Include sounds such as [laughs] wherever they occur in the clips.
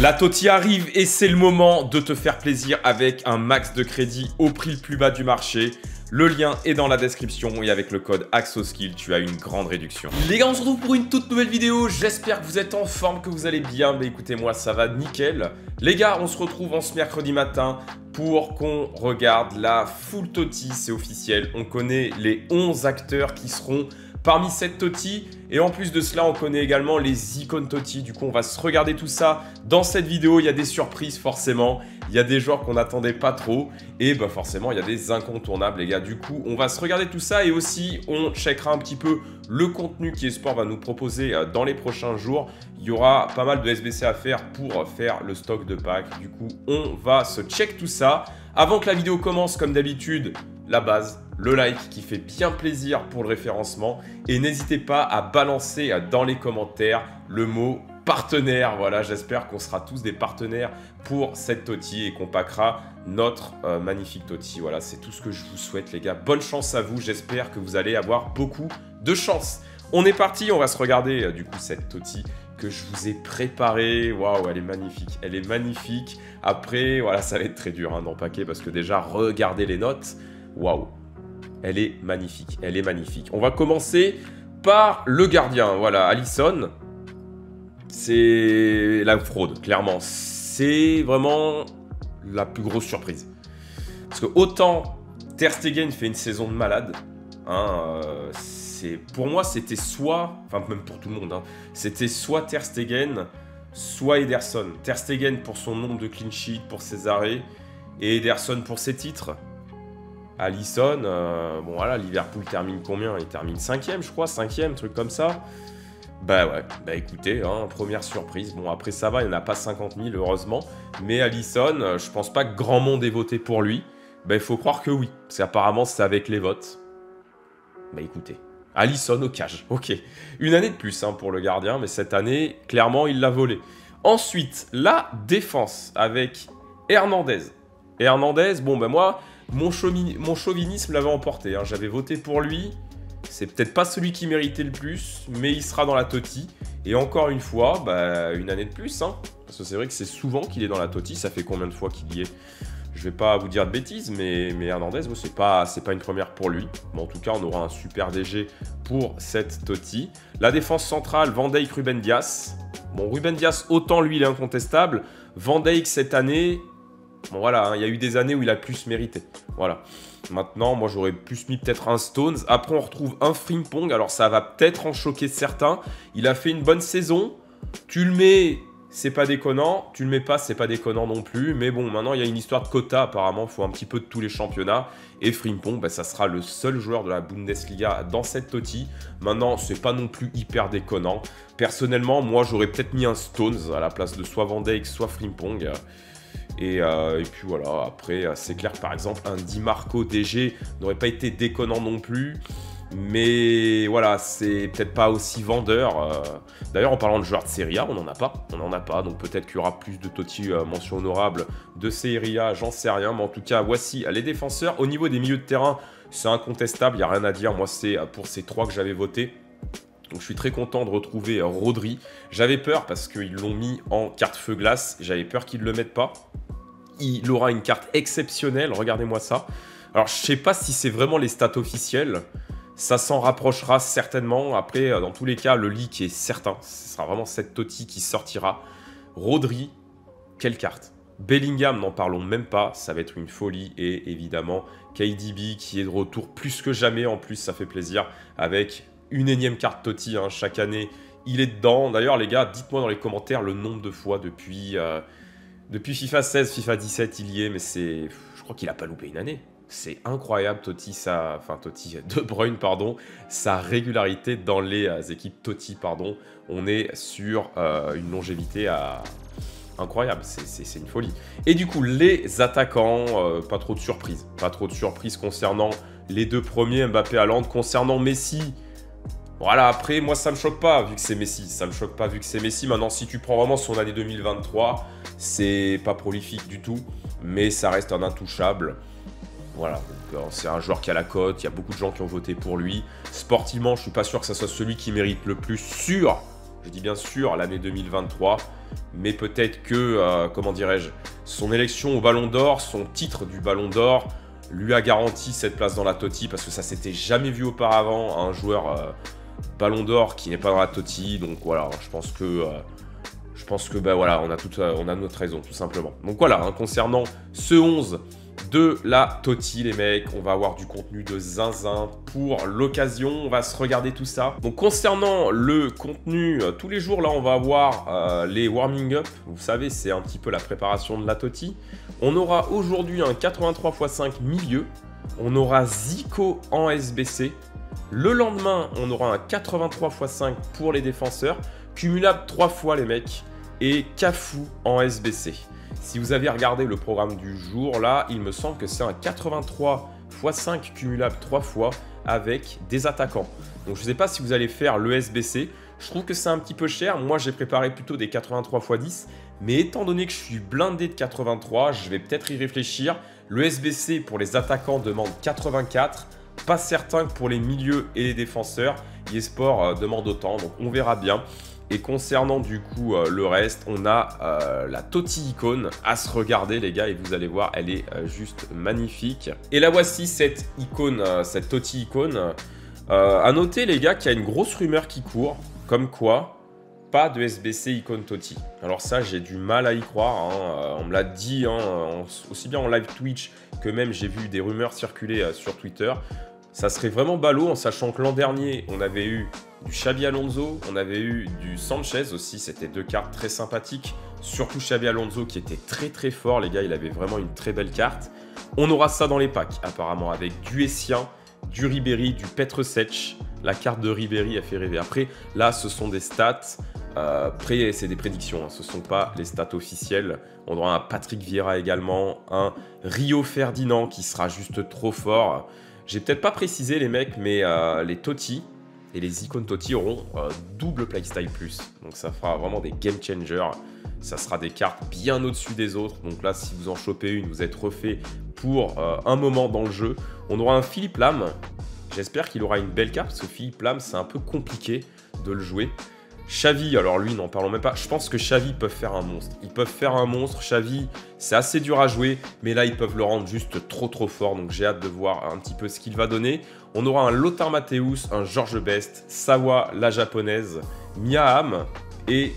La Toti arrive et c'est le moment de te faire plaisir avec un max de crédit au prix le plus bas du marché. Le lien est dans la description et avec le code AXOSKILL, tu as une grande réduction. Les gars, on se retrouve pour une toute nouvelle vidéo. J'espère que vous êtes en forme, que vous allez bien. Mais écoutez-moi, ça va nickel. Les gars, on se retrouve en ce mercredi matin pour qu'on regarde la full Toti. C'est officiel. On connaît les 11 acteurs qui seront parmi cette Toti. Et en plus de cela, on connaît également les icônes Toti. Du coup, on va se regarder tout ça dans cette vidéo. Il y a des surprises forcément. Il y a des joueurs qu'on n'attendait pas trop. Et bah forcément, il y a des incontournables, les gars. Du coup, on va se regarder tout ça. Et aussi, on checkera un petit peu le contenu qui Sport va nous proposer euh, dans les prochains jours. Il y aura pas mal de SBC à faire pour faire le stock de packs. Du coup, on va se check tout ça. Avant que la vidéo commence, comme d'habitude, la base, le like qui fait bien plaisir pour le référencement. Et n'hésitez pas à balancer dans les commentaires le mot partenaire. Voilà, j'espère qu'on sera tous des partenaires pour cette Toti et qu'on packera notre euh, magnifique Toti. Voilà, c'est tout ce que je vous souhaite, les gars. Bonne chance à vous. J'espère que vous allez avoir beaucoup de chance. On est parti, on va se regarder euh, du coup cette Toti que je vous ai préparée. Waouh, elle est magnifique. Elle est magnifique. Après, voilà, ça va être très dur hein, d'en paquer parce que déjà, regardez les notes. Waouh, elle est magnifique. Elle est magnifique. On va commencer par le gardien. Voilà, Allison c'est la fraude, clairement. C'est vraiment la plus grosse surprise. Parce que autant Ter Stegen fait une saison de malade, hein, euh, pour moi c'était soit, enfin même pour tout le monde, hein, c'était soit Ter Stegen, soit Ederson. Ter Stegen pour son nombre de clean sheets, pour ses arrêts, et Ederson pour ses titres. Allison, euh, bon voilà, Liverpool termine combien? Il termine cinquième, je crois, cinquième, truc comme ça. Bah ouais, bah écoutez, hein, première surprise. Bon, après ça va, il n'y en a pas 50 000, heureusement. Mais Allison, euh, je pense pas que grand monde ait voté pour lui. Bah il faut croire que oui, parce qu'apparemment c'est avec les votes. Bah écoutez, Allison au cage, [laughs] ok. Une année de plus hein, pour le gardien, mais cette année, clairement, il l'a volé. Ensuite, la défense avec Hernandez. Hernandez, bon ben moi, mon, chauvinisme l'avait emporté. Hein. J'avais voté pour lui. C'est peut-être pas celui qui méritait le plus, mais il sera dans la Toti. Et encore une fois, bah, une année de plus. Hein. Parce que c'est vrai que c'est souvent qu'il est dans la Toti. Ça fait combien de fois qu'il y est? Je vais pas vous dire de bêtises, mais, Hernandez, c'est pas, pas une première pour lui. Mais en tout cas, on aura un super DG pour cette Toti. La défense centrale, Van Dijk, Ruben Dias. Bon, Ruben Dias, autant lui, il est incontestable. Van Dijk, cette année, Bon voilà, hein, il y a eu des années où il a plus mérité. Voilà. Maintenant, moi j'aurais plus mis peut-être un Stones. Après, on retrouve un Frimpong. Alors ça va peut-être en choquer certains. Il a fait une bonne saison. Tu le mets, c'est pas déconnant. Tu le mets pas, c'est pas déconnant non plus. Mais bon, maintenant il y a une histoire de quota apparemment. Il faut un petit peu de tous les championnats. Et Frimpong, bah, ça sera le seul joueur de la Bundesliga dans cette Toti. Maintenant, c'est pas non plus hyper déconnant. Personnellement, moi j'aurais peut-être mis un Stones à la place de soit Van Dijk, soit Frimpong. Euh, et, puis voilà, après, euh, c'est clair que par exemple, un Di Marco DG n'aurait pas été déconnant non plus. Mais voilà, c'est peut-être pas aussi vendeur. Euh. D'ailleurs, en parlant de joueurs de Serie A, on n'en a pas. On n'en a pas. Donc peut-être qu'il y aura plus de Totti mention honorable de Serie A, j'en sais rien. Mais en tout cas, voici les défenseurs. Au niveau des milieux de terrain, c'est incontestable, il n'y a rien à dire. Moi, c'est pour ces trois que j'avais voté. Donc je suis très content de retrouver Rodri. J'avais peur parce qu'ils l'ont mis en carte feu glace. J'avais peur qu'ils ne le mettent pas il aura une carte exceptionnelle. Regardez-moi ça. Alors, je sais pas si c'est vraiment les stats officielles. Ça s'en rapprochera certainement. Après, euh, dans tous les cas, le leak est certain. Ce sera vraiment cette Totti qui sortira. Rodri, quelle carte Bellingham, n'en parlons même pas. Ça va être une folie. Et évidemment, KDB qui est de retour plus que jamais. En plus, ça fait plaisir. Avec une énième carte Totti. Hein. Chaque année, il est dedans. D'ailleurs, les gars, dites-moi dans les commentaires le nombre de fois depuis... Euh, depuis FIFA 16, FIFA 17, il y est, mais c'est. Je crois qu'il a pas loupé une année. C'est incroyable, Totti, sa... enfin Totti, [laughs] De Bruyne, pardon, sa régularité dans les euh, équipes Totti, pardon. On est sur euh, une longévité incroyable, c'est une folie. Et du coup, les attaquants, pas trop de surprises. Pas trop de surprises concernant les deux premiers, Mbappé, Hollande. Concernant Messi, voilà, après, moi, ça me choque pas vu que c'est Messi. Ça me choque pas vu que c'est Messi. Maintenant, si tu prends vraiment son année 2023, c'est pas prolifique du tout, mais ça reste un intouchable. Voilà, euh, c'est un joueur qui a la cote, il y a beaucoup de gens qui ont voté pour lui. Sportivement, je suis pas sûr que ça soit celui qui mérite le plus sur Je dis bien sûr l'année 2023, mais peut-être que, euh, comment dirais-je, son élection au Ballon d'Or, son titre du Ballon d'Or, lui a garanti cette place dans la Totti parce que ça s'était jamais vu auparavant un joueur euh, Ballon d'Or qui n'est pas dans la Totti. Donc voilà, je pense que euh, je pense que bah voilà, on a toute, on a notre raison tout simplement. Donc voilà, hein, concernant ce 11 de la Toti, les mecs. On va avoir du contenu de zinzin pour l'occasion. On va se regarder tout ça. Donc, concernant le contenu, euh, tous les jours, là, on va avoir euh, les warming up. Vous savez, c'est un petit peu la préparation de la Toti. On aura aujourd'hui un 83 x 5 milieu. On aura Zico en SBC. Le lendemain, on aura un 83 x 5 pour les défenseurs. Cumulable 3 fois, les mecs. Et Cafu en SBC. Si vous avez regardé le programme du jour, là, il me semble que c'est un 83 x 5 cumulable 3 fois avec des attaquants. Donc je ne sais pas si vous allez faire le SBC. Je trouve que c'est un petit peu cher. Moi, j'ai préparé plutôt des 83 x 10. Mais étant donné que je suis blindé de 83, je vais peut-être y réfléchir. Le SBC pour les attaquants demande 84. Pas certain que pour les milieux et les défenseurs, eSport euh, demande autant. Donc on verra bien. Et concernant du coup euh, le reste, on a euh, la Toti icône à se regarder les gars et vous allez voir, elle est juste magnifique. Et la voici cette icône, cette Toti icône. à noter les gars qu'il y a une grosse rumeur qui court, comme quoi pas de SBC icône Toti. Alors ça j'ai du mal à y croire, hein. on me l'a dit hein, aussi bien en live Twitch que même j'ai vu des rumeurs circuler sur Twitter. Ça serait vraiment ballot en sachant que l'an dernier on avait eu du Xabi Alonso, on avait eu du Sanchez aussi, c'était deux cartes très sympathiques, surtout Xabi Alonso qui était très très fort, les gars, il avait vraiment une très belle carte. On aura ça dans les packs apparemment avec du Essien, du Ribéry, du Petresec. La carte de Ribéry a fait rêver. Après, là, ce sont des stats. Euh, c'est des prédictions, hein. ce ne sont pas les stats officielles. On aura un Patrick Vieira également, un Rio Ferdinand qui sera juste trop fort. J'ai peut-être pas précisé les mecs, mais euh, les Totti, et les icônes Toti auront euh, double playstyle plus. Donc ça fera vraiment des game changers. Ça sera des cartes bien au-dessus des autres. Donc là, si vous en chopez une, vous êtes refait pour euh, un moment dans le jeu. On aura un Philippe Lam. J'espère qu'il aura une belle carte parce que Philippe Lam, c'est un peu compliqué de le jouer. Xavi, alors lui, n'en parlons même pas. Je pense que Xavi peuvent faire un monstre. Ils peuvent faire un monstre. Xavi, c'est assez dur à jouer, mais là, ils peuvent le rendre juste trop trop fort. Donc j'ai hâte de voir un petit peu ce qu'il va donner. On aura un Lothar Matthäus, un George Best, Sawa la japonaise, Miaham et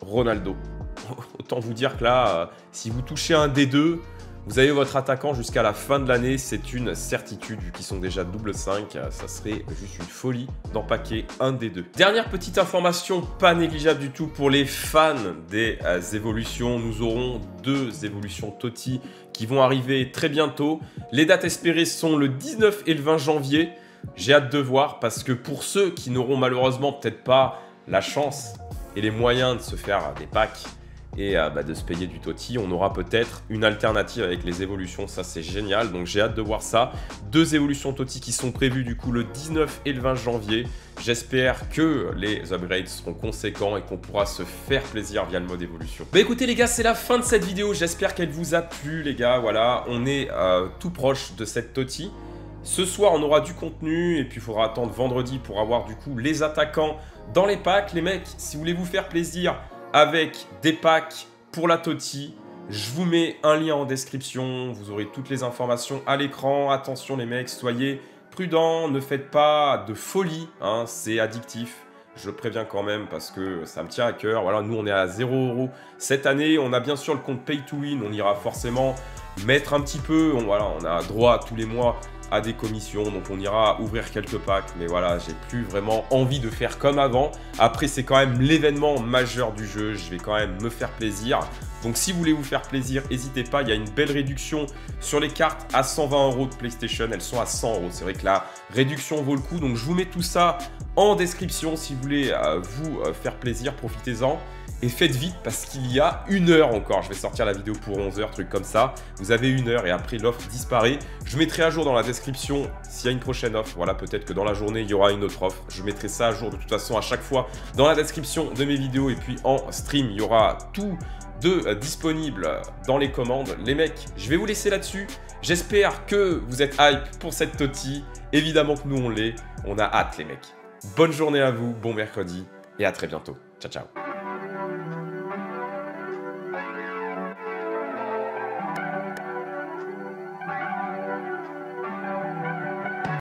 Ronaldo. [laughs] Autant vous dire que là, euh, si vous touchez un des deux, vous avez votre attaquant jusqu'à la fin de l'année, c'est une certitude, vu qu'ils sont déjà double 5, ça serait juste une folie d'empaquer un des deux. Dernière petite information, pas négligeable du tout pour les fans des euh, évolutions, nous aurons deux évolutions TOTI qui vont arriver très bientôt. Les dates espérées sont le 19 et le 20 janvier. J'ai hâte de voir parce que pour ceux qui n'auront malheureusement peut-être pas la chance et les moyens de se faire des packs, et euh, bah, de se payer du Toti. On aura peut-être une alternative avec les évolutions, ça c'est génial, donc j'ai hâte de voir ça. Deux évolutions Toti qui sont prévues du coup le 19 et le 20 janvier. J'espère que les upgrades seront conséquents et qu'on pourra se faire plaisir via le mode évolution. Bah écoutez les gars, c'est la fin de cette vidéo, j'espère qu'elle vous a plu les gars, voilà, on est euh, tout proche de cette Toti. Ce soir, on aura du contenu et puis il faudra attendre vendredi pour avoir du coup les attaquants dans les packs. Les mecs, si vous voulez vous faire plaisir, avec des packs pour la Toti. Je vous mets un lien en description, vous aurez toutes les informations à l'écran. Attention les mecs, soyez prudents, ne faites pas de folie, hein, c'est addictif. Je préviens quand même parce que ça me tient à cœur. Voilà, nous on est à 0€ cette année. On a bien sûr le compte Pay to Win. On ira forcément mettre un petit peu. On, voilà, on a droit tous les mois à des commissions. Donc on ira ouvrir quelques packs. Mais voilà, j'ai plus vraiment envie de faire comme avant. Après, c'est quand même l'événement majeur du jeu. Je vais quand même me faire plaisir. Donc si vous voulez vous faire plaisir, n'hésitez pas. Il y a une belle réduction sur les cartes à 120 euros de PlayStation. Elles sont à 100 euros. C'est vrai que la réduction vaut le coup. Donc je vous mets tout ça en description si vous voulez euh, vous euh, faire plaisir. Profitez-en. Et faites vite parce qu'il y a une heure encore. Je vais sortir la vidéo pour 11 heures, truc comme ça. Vous avez une heure et après l'offre disparaît. Je mettrai à jour dans la description s'il y a une prochaine offre. Voilà, peut-être que dans la journée, il y aura une autre offre. Je mettrai ça à jour de toute façon à chaque fois dans la description de mes vidéos. Et puis en stream, il y aura tout de euh, disponible dans les commandes. Les mecs, je vais vous laisser là-dessus. J'espère que vous êtes hype pour cette Toti. Évidemment que nous, on l'est. On a hâte, les mecs. Bonne journée à vous, bon mercredi et à très bientôt. Ciao, ciao.